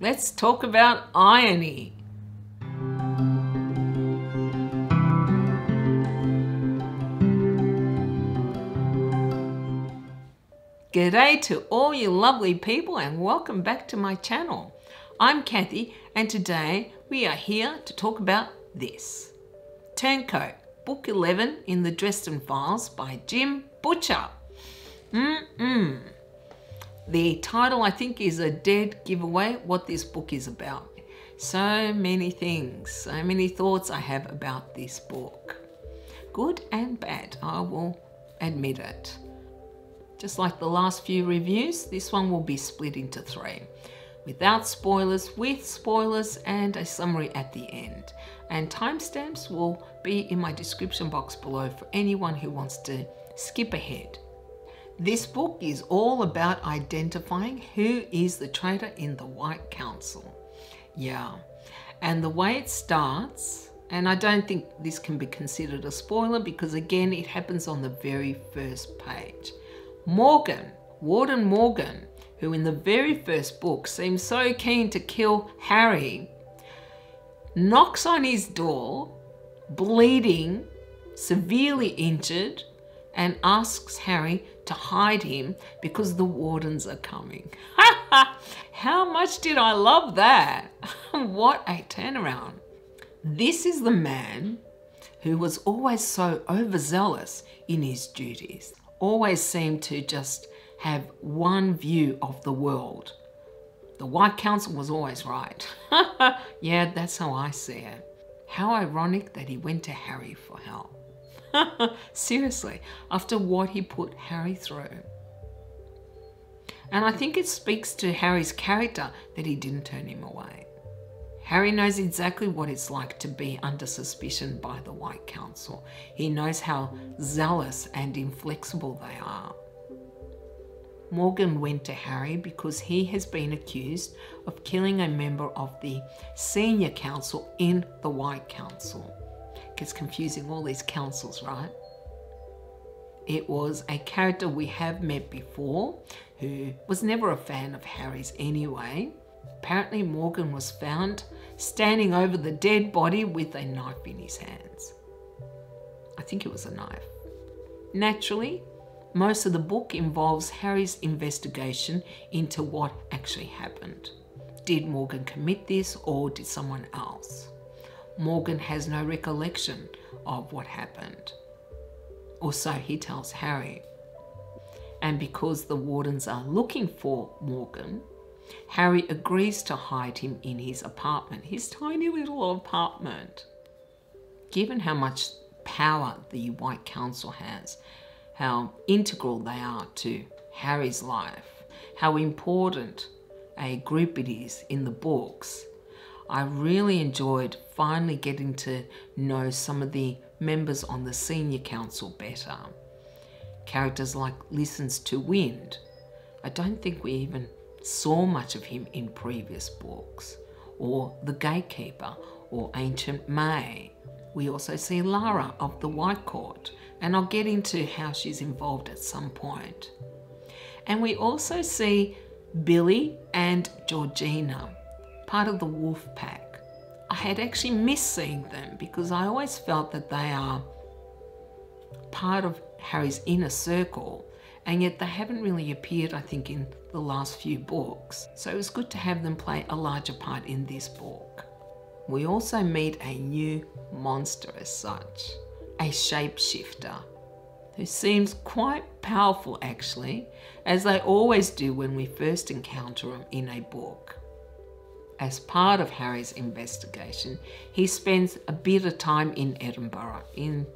Let's talk about irony. G'day to all you lovely people and welcome back to my channel. I'm Kathi and today we are here to talk about this. Turncoat, Book 11 in the Dresden Files by Jim Butcher. Mm-mm. The title I think is a dead giveaway what this book is about. So many things, so many thoughts I have about this book. Good and bad, I will admit it. Just like the last few reviews, this one will be split into three. Without spoilers, with spoilers, and a summary at the end. And timestamps will be in my description box below for anyone who wants to skip ahead. This book is all about identifying who is the traitor in the White Council. Yeah, and the way it starts, and I don't think this can be considered a spoiler because again, it happens on the very first page. Morgan, Warden Morgan, who in the very first book seems so keen to kill Harry, knocks on his door, bleeding, severely injured, and asks Harry to hide him because the wardens are coming. How much did I love that? what a turnaround. This is the man who was always so overzealous in his duties always seemed to just have one view of the world. The White Council was always right. yeah, that's how I see it. How ironic that he went to Harry for help. Seriously, after what he put Harry through. And I think it speaks to Harry's character that he didn't turn him away. Harry knows exactly what it's like to be under suspicion by the White Council. He knows how zealous and inflexible they are. Morgan went to Harry because he has been accused of killing a member of the senior council in the White Council. Gets confusing, all these councils, right? It was a character we have met before who was never a fan of Harry's anyway. Apparently, Morgan was found standing over the dead body with a knife in his hands. I think it was a knife. Naturally, most of the book involves Harry's investigation into what actually happened. Did Morgan commit this or did someone else? Morgan has no recollection of what happened. Or so he tells Harry. And because the wardens are looking for Morgan, Harry agrees to hide him in his apartment, his tiny little apartment. Given how much power the White Council has, how integral they are to Harry's life, how important a group it is in the books, I really enjoyed finally getting to know some of the members on the senior council better. Characters like Listens to Wind. I don't think we even saw much of him in previous books, or The Gatekeeper, or Ancient Mai. We also see Lara of the White Court, and I'll get into how she's involved at some point. And we also see Billy and Georgina, part of the wolf pack. I had actually missed seeing them because I always felt that they are part of Harry's inner circle and yet they haven't really appeared, I think, in the last few books. So it was good to have them play a larger part in this book. We also meet a new monster as such, a shapeshifter, who seems quite powerful actually, as they always do when we first encounter him in a book. As part of Harry's investigation, he spends a bit of time in Edinburgh, in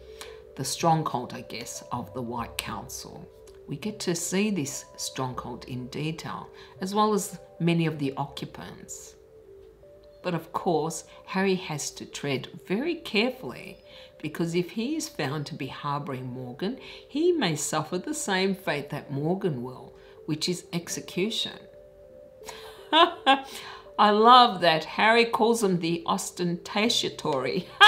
the stronghold, I guess, of the White Council we get to see this stronghold in detail, as well as many of the occupants. But of course, Harry has to tread very carefully because if he is found to be harbouring Morgan, he may suffer the same fate that Morgan will, which is execution. I love that Harry calls him the ostentatory.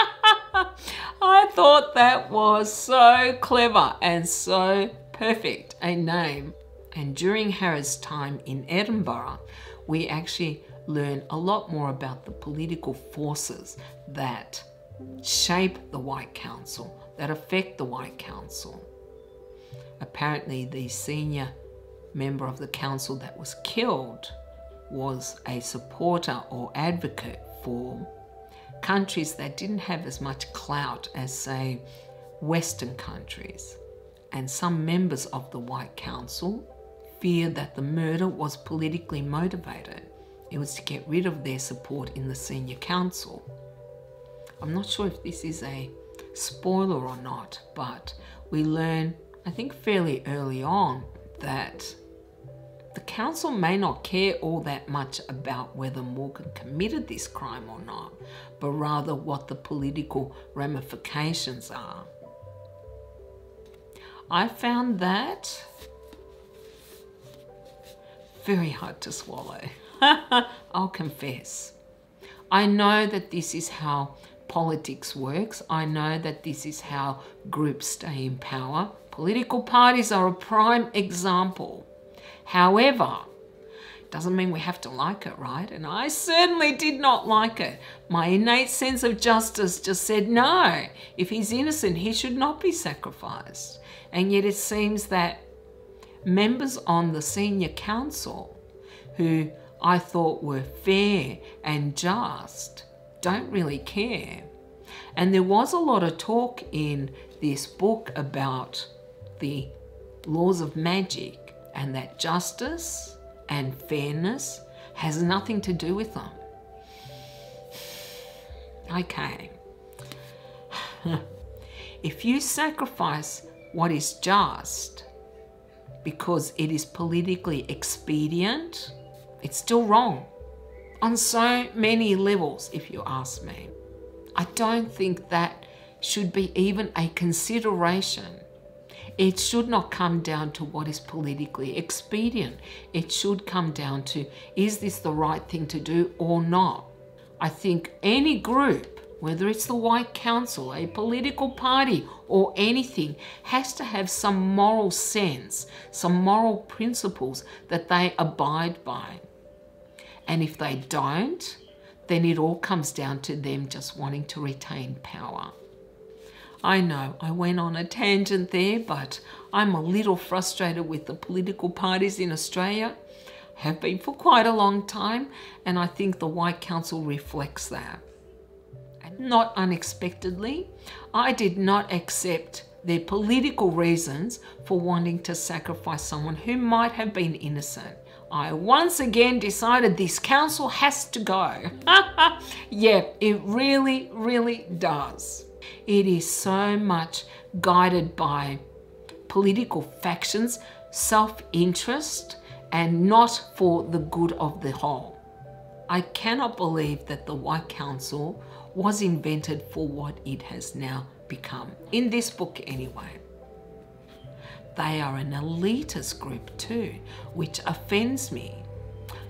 I thought that was so clever and so perfect a name. And during Harry's time in Edinburgh, we actually learn a lot more about the political forces that shape the White Council, that affect the White Council. Apparently, the senior member of the council that was killed was a supporter or advocate for countries that didn't have as much clout as, say, Western countries. And some members of the White Council feared that the murder was politically motivated. It was to get rid of their support in the senior council. I'm not sure if this is a spoiler or not, but we learn, I think, fairly early on that the council may not care all that much about whether Morgan committed this crime or not, but rather what the political ramifications are. I found that very hard to swallow. I'll confess. I know that this is how politics works. I know that this is how groups stay in power. Political parties are a prime example. However, doesn't mean we have to like it, right? And I certainly did not like it. My innate sense of justice just said, no, if he's innocent, he should not be sacrificed. And yet it seems that members on the senior council who I thought were fair and just don't really care. And there was a lot of talk in this book about the laws of magic and that justice and fairness has nothing to do with them. Okay. if you sacrifice what is just because it is politically expedient, it's still wrong on so many levels, if you ask me. I don't think that should be even a consideration it should not come down to what is politically expedient. It should come down to is this the right thing to do or not? I think any group, whether it's the White Council, a political party, or anything, has to have some moral sense, some moral principles that they abide by. And if they don't, then it all comes down to them just wanting to retain power. I know I went on a tangent there, but I'm a little frustrated with the political parties in Australia. Have been for quite a long time, and I think the White Council reflects that. And not unexpectedly, I did not accept their political reasons for wanting to sacrifice someone who might have been innocent. I once again decided this council has to go. yeah, it really, really does. It is so much guided by political factions, self interest, and not for the good of the whole. I cannot believe that the White Council was invented for what it has now become, in this book anyway. They are an elitist group too, which offends me.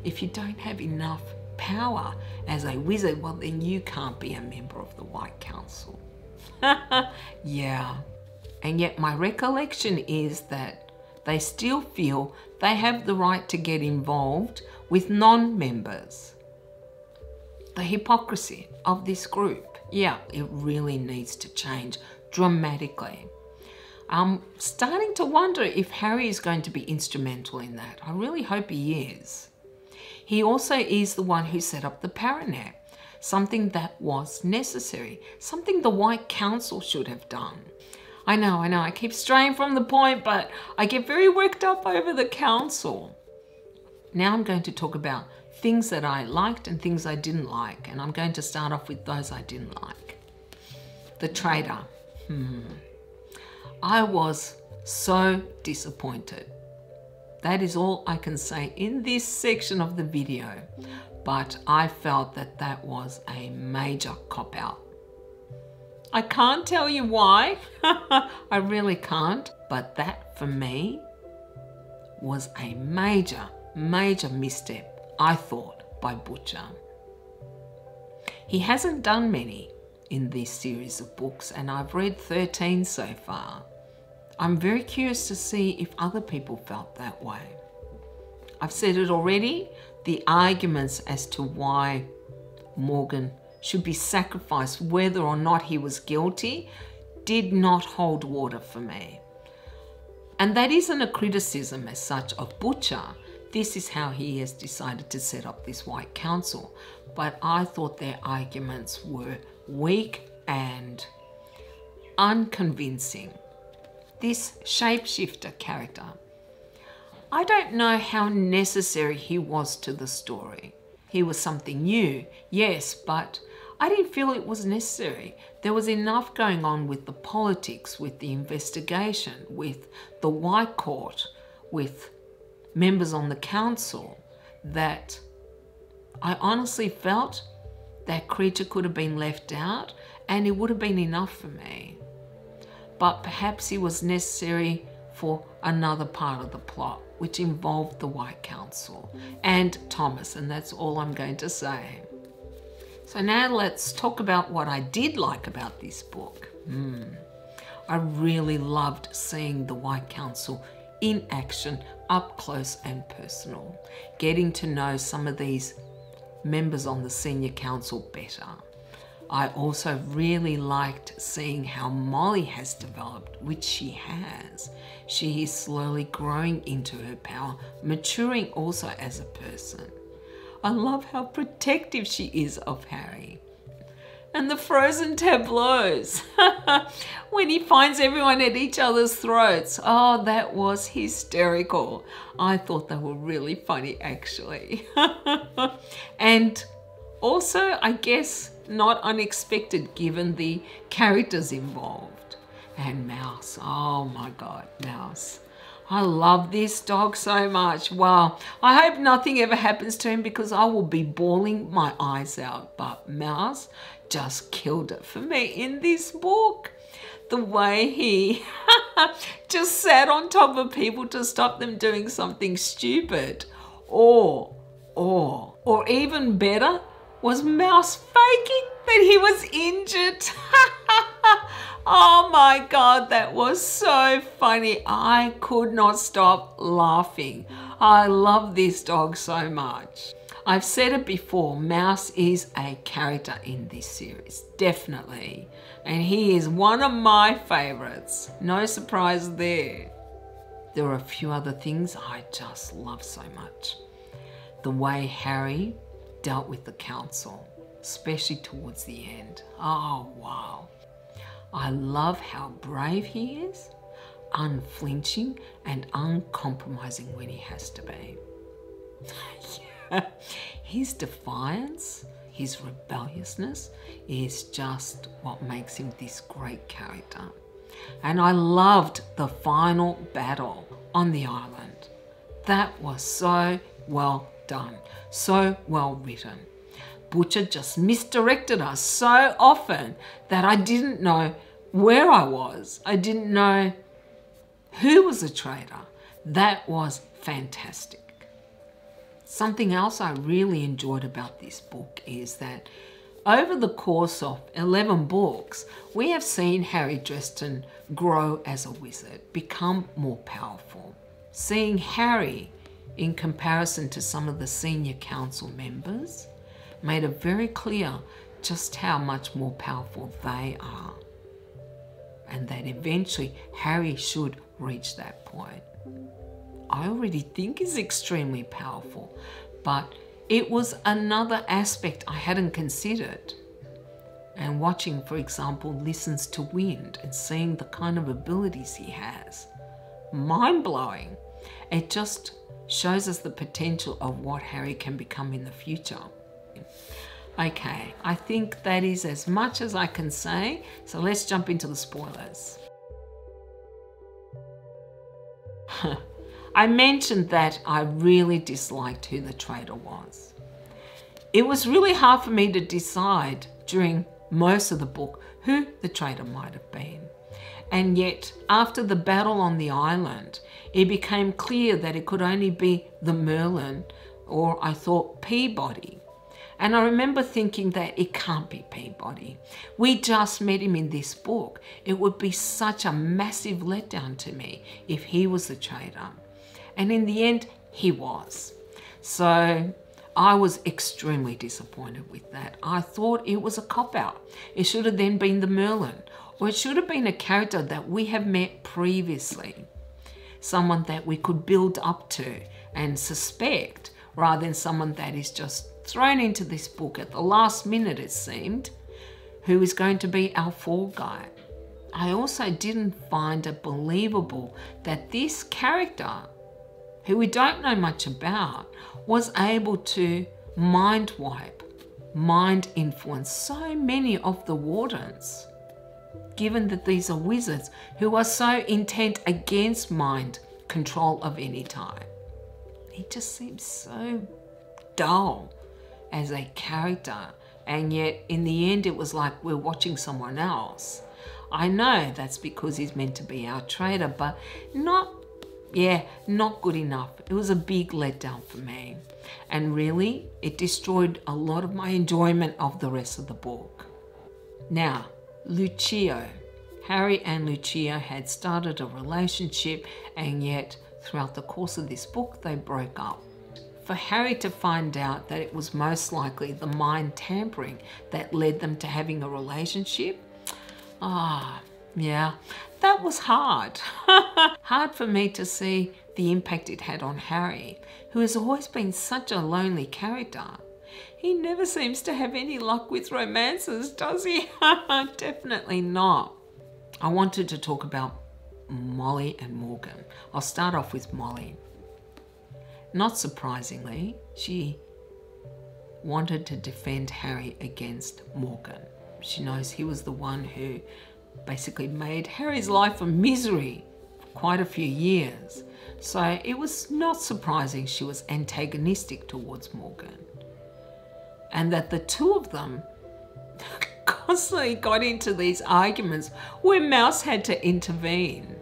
If you don't have enough power as a wizard, well, then you can't be a member of the White Council. yeah. And yet, my recollection is that they still feel they have the right to get involved with non members. The hypocrisy of this group, yeah, it really needs to change dramatically. I'm starting to wonder if Harry is going to be instrumental in that. I really hope he is. He also is the one who set up the Paranet something that was necessary, something the White Council should have done. I know, I know, I keep straying from the point, but I get very worked up over the council. Now I'm going to talk about things that I liked and things I didn't like, and I'm going to start off with those I didn't like. The trader. Hmm. I was so disappointed. That is all I can say in this section of the video but I felt that that was a major cop out. I can't tell you why, I really can't, but that for me was a major, major misstep, I thought, by Butcher. He hasn't done many in this series of books, and I've read 13 so far. I'm very curious to see if other people felt that way. I've said it already the arguments as to why Morgan should be sacrificed, whether or not he was guilty, did not hold water for me. And that isn't a criticism as such of Butcher. This is how he has decided to set up this White Council. But I thought their arguments were weak and unconvincing. This shapeshifter character. I don't know how necessary he was to the story. He was something new, yes, but I didn't feel it was necessary. There was enough going on with the politics, with the investigation, with the White Court, with members on the council that I honestly felt that creature could have been left out and it would have been enough for me. But perhaps he was necessary for another part of the plot, which involved the White Council and Thomas, and that's all I'm going to say. So now let's talk about what I did like about this book. Mm. I really loved seeing the White Council in action, up close and personal, getting to know some of these members on the senior council better. I also really liked seeing how Molly has developed, which she has. She is slowly growing into her power, maturing also as a person. I love how protective she is of Harry. And the frozen tableaus when he finds everyone at each other's throats. Oh, that was hysterical. I thought they were really funny, actually. and also, I guess, not unexpected given the characters involved. And Mouse, oh my God, Mouse. I love this dog so much. Wow. I hope nothing ever happens to him because I will be bawling my eyes out. But Mouse just killed it for me in this book. The way he just sat on top of people to stop them doing something stupid. Or, or, or even better, was Mouse faking that he was injured? Oh my God, that was so funny. I could not stop laughing. I love this dog so much. I've said it before, Mouse is a character in this series, definitely. And he is one of my favorites. No surprise there. There are a few other things I just love so much. The way Harry dealt with the council, especially towards the end. Oh, wow. I love how brave he is, unflinching and uncompromising when he has to be. His defiance, his rebelliousness is just what makes him this great character. And I loved the final battle on the island. That was so well done, so well written. Butcher just misdirected us so often that I didn't know where I was. I didn't know who was a traitor. That was fantastic. Something else I really enjoyed about this book is that over the course of 11 books, we have seen Harry Dresden grow as a wizard, become more powerful. Seeing Harry in comparison to some of the senior council members, made it very clear just how much more powerful they are. And that eventually Harry should reach that point. I already think is extremely powerful, but it was another aspect I hadn't considered. And watching, for example, Listens to Wind and seeing the kind of abilities he has. Mind blowing. It just shows us the potential of what Harry can become in the future. Okay, I think that is as much as I can say, so let's jump into the spoilers. I mentioned that I really disliked who the traitor was. It was really hard for me to decide during most of the book who the traitor might have been. And yet, after the battle on the island, it became clear that it could only be the Merlin, or I thought Peabody. And I remember thinking that it can't be Peabody. We just met him in this book. It would be such a massive letdown to me if he was the traitor. And in the end, he was. So I was extremely disappointed with that. I thought it was a cop out. It should have then been the Merlin, or it should have been a character that we have met previously, someone that we could build up to and suspect, rather than someone that is just thrown into this book at the last minute, it seemed, who is going to be our fall guy. I also didn't find it believable that this character, who we don't know much about, was able to mind wipe, mind influence so many of the wardens. Given that these are wizards who are so intent against mind control of any type. He just seems so dull as a character, and yet in the end, it was like we're watching someone else. I know that's because he's meant to be our traitor, but not yeah, not good enough. It was a big letdown for me. And really, it destroyed a lot of my enjoyment of the rest of the book. Now, Luccio. Harry and Luccio had started a relationship, and yet throughout the course of this book, they broke up. For Harry to find out that it was most likely the mind tampering that led them to having a relationship, ah, yeah, that was hard. hard for me to see the impact it had on Harry, who has always been such a lonely character. He never seems to have any luck with romances, does he? Definitely not. I wanted to talk about Molly and Morgan. I'll start off with Molly. Not surprisingly, she wanted to defend Harry against Morgan. She knows he was the one who basically made Harry's life a misery for quite a few years. So it was not surprising she was antagonistic towards Morgan. And that the two of them constantly got into these arguments where Mouse had to intervene.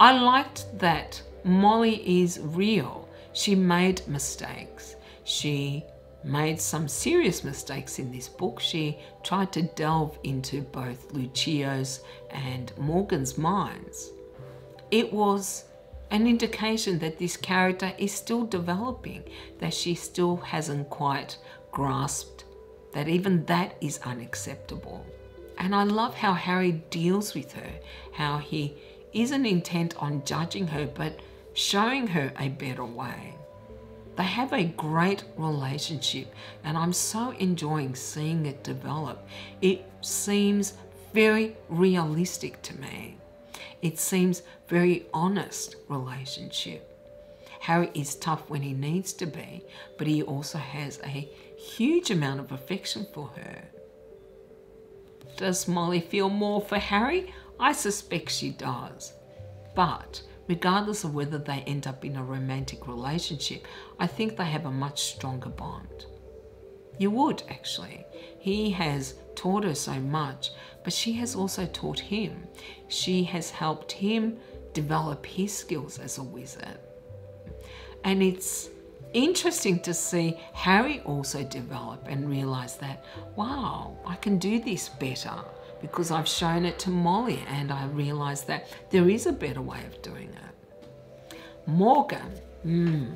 I liked that Molly is real. She made mistakes. She made some serious mistakes in this book. She tried to delve into both Luccio's and Morgan's minds. It was an indication that this character is still developing, that she still hasn't quite grasped that even that is unacceptable. And I love how Harry deals with her, how he isn't intent on judging her, but showing her a better way. They have a great relationship, and I'm so enjoying seeing it develop. It seems very realistic to me. It seems very honest relationship. Harry is tough when he needs to be, but he also has a huge amount of affection for her. Does Molly feel more for Harry? I suspect she does. But regardless of whether they end up in a romantic relationship, I think they have a much stronger bond. You would, actually. He has taught her so much, but she has also taught him. She has helped him develop his skills as a wizard. And it's interesting to see Harry also develop and realize that, wow, I can do this better because I've shown it to Molly and I realized that there is a better way of doing it. Morgan, hmm,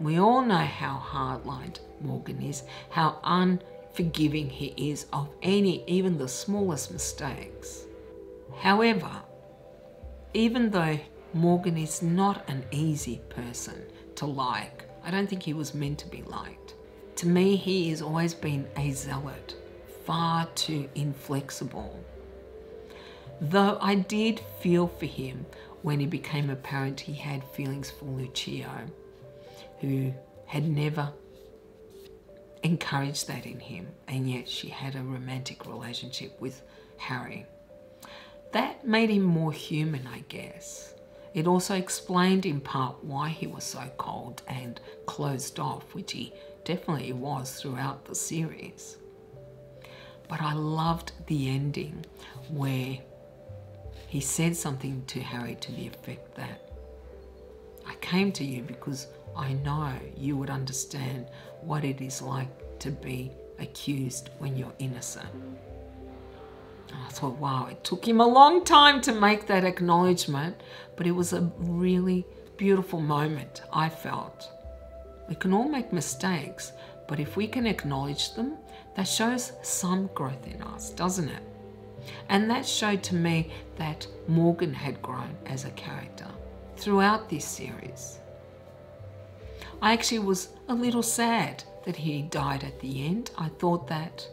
we all know how hard-lined Morgan is, how unforgiving he is of any, even the smallest mistakes. However, even though Morgan is not an easy person to like, I don't think he was meant to be liked. To me, he has always been a zealot far too inflexible. Though I did feel for him when it became apparent he had feelings for Luccio, who had never encouraged that in him, and yet she had a romantic relationship with Harry. That made him more human, I guess. It also explained in part why he was so cold and closed off, which he definitely was throughout the series. But I loved the ending where he said something to Harry to the effect that I came to you because I know you would understand what it is like to be accused when you're innocent. I thought, wow, it took him a long time to make that acknowledgement, but it was a really beautiful moment, I felt. We can all make mistakes, but if we can acknowledge them, that shows some growth in us, doesn't it? And that showed to me that Morgan had grown as a character throughout this series. I actually was a little sad that he died at the end. I thought that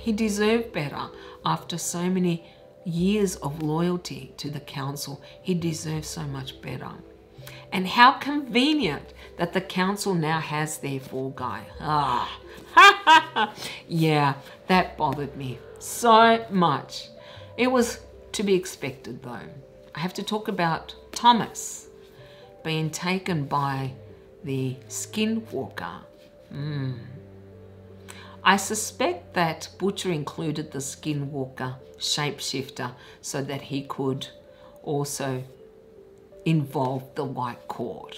he deserved better after so many years of loyalty to the council. He deserved so much better. And how convenient that the council now has their fall guy. Ah, yeah, that bothered me so much. It was to be expected though. I have to talk about Thomas being taken by the skinwalker. Mm. I suspect that Butcher included the skinwalker shapeshifter so that he could also involve the White Court.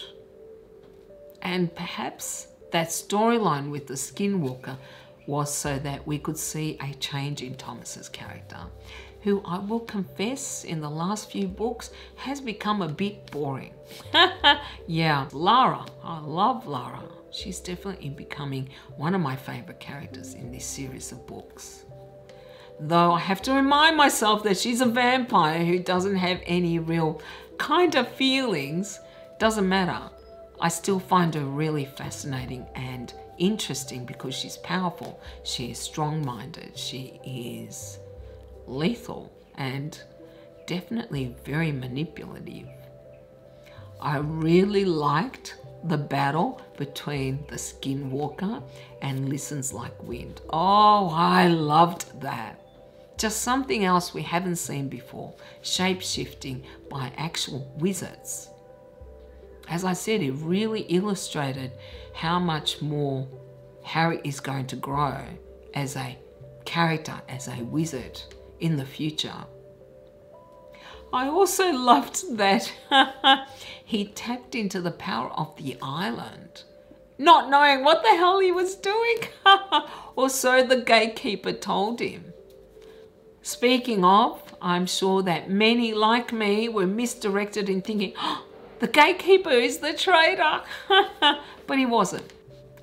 And perhaps that storyline with the skinwalker was so that we could see a change in Thomas's character, who I will confess in the last few books has become a bit boring. yeah, Lara, I love Lara. She's definitely becoming one of my favorite characters in this series of books. Though I have to remind myself that she's a vampire who doesn't have any real kind of feelings, doesn't matter. I still find her really fascinating and interesting because she's powerful, she is strong minded, she is lethal, and definitely very manipulative. I really liked the battle between the skinwalker and listens like wind. Oh, I loved that. Just something else we haven't seen before shape shifting by actual wizards. As I said, it really illustrated how much more Harry is going to grow as a character, as a wizard in the future. I also loved that he tapped into the power of the island, not knowing what the hell he was doing, or so the gatekeeper told him. Speaking of, I'm sure that many like me were misdirected in thinking, oh, the gatekeeper is the traitor. but he wasn't.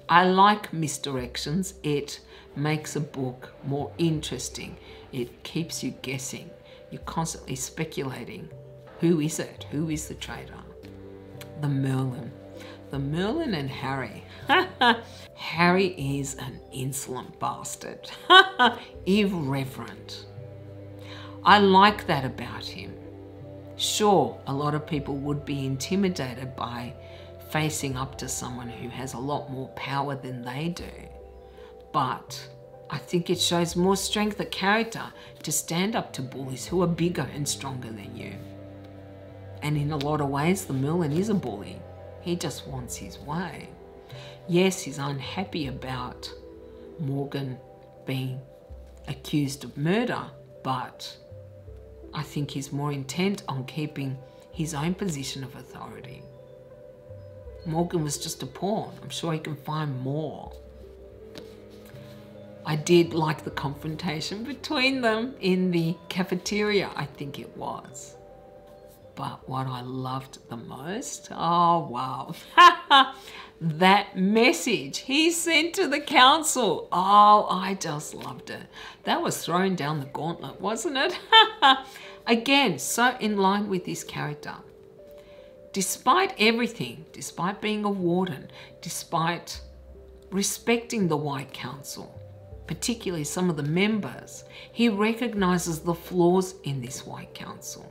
I like misdirections. It makes a book more interesting. It keeps you guessing. You're constantly speculating. Who is it? Who is the traitor? The Merlin. The Merlin and Harry. Harry is an insolent bastard. Irreverent. I like that about him. Sure, a lot of people would be intimidated by facing up to someone who has a lot more power than they do. But I think it shows more strength of character to stand up to bullies who are bigger and stronger than you. And in a lot of ways, the Merlin is a bully. He just wants his way. Yes, he's unhappy about Morgan being accused of murder, but I think he's more intent on keeping his own position of authority. Morgan was just a pawn. I'm sure he can find more. I did like the confrontation between them in the cafeteria, I think it was. But what I loved the most, oh wow, that message he sent to the council. Oh, I just loved it. That was throwing down the gauntlet, wasn't it? Again, so in line with his character. Despite everything, despite being a warden, despite respecting the White Council, particularly some of the members, he recognizes the flaws in this White Council.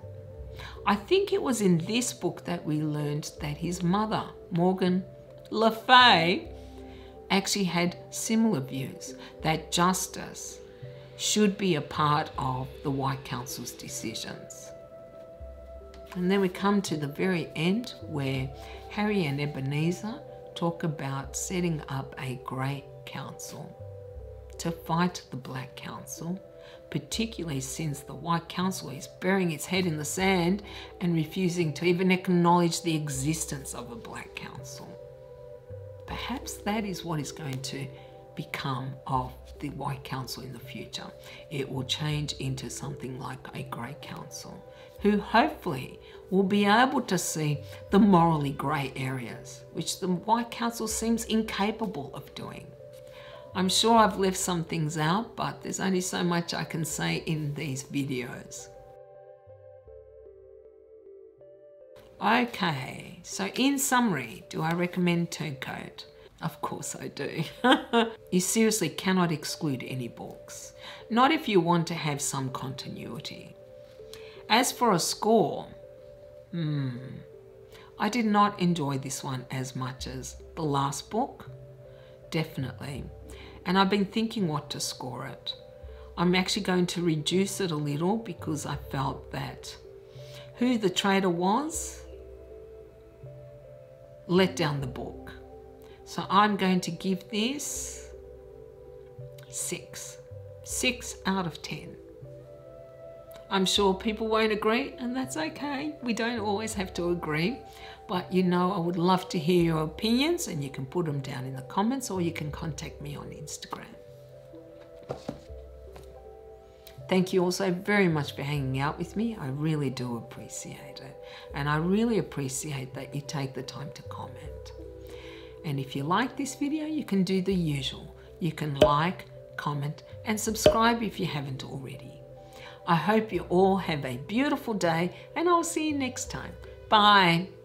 I think it was in this book that we learned that his mother, Morgan Le Fay, actually had similar views that justice should be a part of the White Council's decisions. And then we come to the very end where Harry and Ebenezer talk about setting up a Grey Council to fight the Black Council, particularly since the White Council is burying its head in the sand and refusing to even acknowledge the existence of a Black Council. Perhaps that is what is going to become of the White Council in the future. It will change into something like a Grey Council who hopefully will be able to see the morally grey areas, which the White Council seems incapable of doing. I'm sure I've left some things out, but there's only so much I can say in these videos. Okay, so in summary, do I recommend Turncoat? Of course I do. you seriously cannot exclude any books. Not if you want to have some continuity. As for a score, hmm, I did not enjoy this one as much as the last book. Definitely. And I've been thinking what to score it. I'm actually going to reduce it a little because I felt that who the trader was let down the book. So I'm going to give this six. Six out of 10. I'm sure people won't agree, and that's okay. We don't always have to agree. But you know, I would love to hear your opinions, and you can put them down in the comments or you can contact me on Instagram. Thank you also very much for hanging out with me. I really do appreciate it. And I really appreciate that you take the time to comment. And if you like this video, you can do the usual. You can like, comment, and subscribe if you haven't already. I hope you all have a beautiful day, and I'll see you next time. Bye.